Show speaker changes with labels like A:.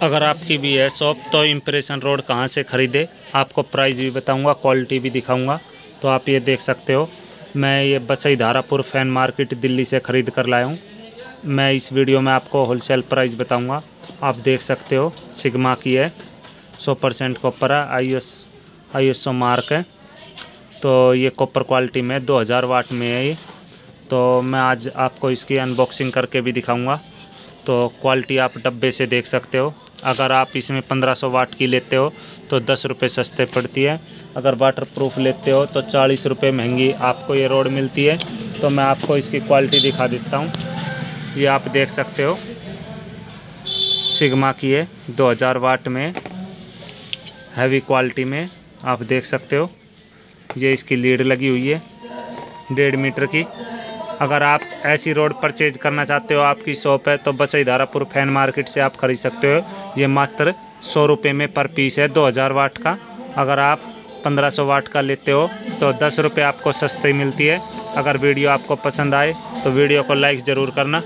A: अगर आपकी भी है शॉप तो इम्प्रेशन रोड कहाँ से ख़रीदे? आपको प्राइस भी बताऊँगा क्वालिटी भी दिखाऊँगा। तो आप ये देख सकते हो, मैं ये बसई धारापुर फ़ैन मार्केट दिल्ली से ख़रीद कर लाया हूँ। मैं इस वीडियो में आपको होलसेल प्राइस बताऊँगा। आप देख सकते हो सिग्मा की है। सौ परसेंट कॉपर है I S I S O mark है। तो ये कॉपर क्वालिटी में 2000 वाट में है ये। तो मैं आज आपको इसकी अनबॉक्सिंग करके भी दिखाऊँगा। तो क्वालिटी आप डब्बे से देख सकते हो। अगर आप इसमें 1500 वाट की लेते हो तो दस रुपये सस्ते पड़ती है। अगर वाटर प्रूफ लेते हो तो चालीस रुपये महँगी आपको ये रोड मिलती है। तो मैं आपको इसकी क्वालिटी दिखा देता हूँ। ये आप देख सकते हो। सिग्मा की है 2000 वाट में हैवी क्वालिटी में आप देख सकते हो। ये इसकी लीड लगी हुई है, डेढ़ मीटर की। अगर आप ऐसी रोड परचेज करना चाहते हो, आपकी शॉप है तो बसई धारापुर फ़ैन मार्केट से आप खरीद सकते हो। ये मात्र सौ रुपये में पर पीस है, दो हज़ार वाट का। अगर आप पंद्रह सौ वाट का लेते हो तो दस रुपये आपको सस्ती मिलती है। अगर वीडियो आपको पसंद आए तो वीडियो को लाइक ज़रूर करना।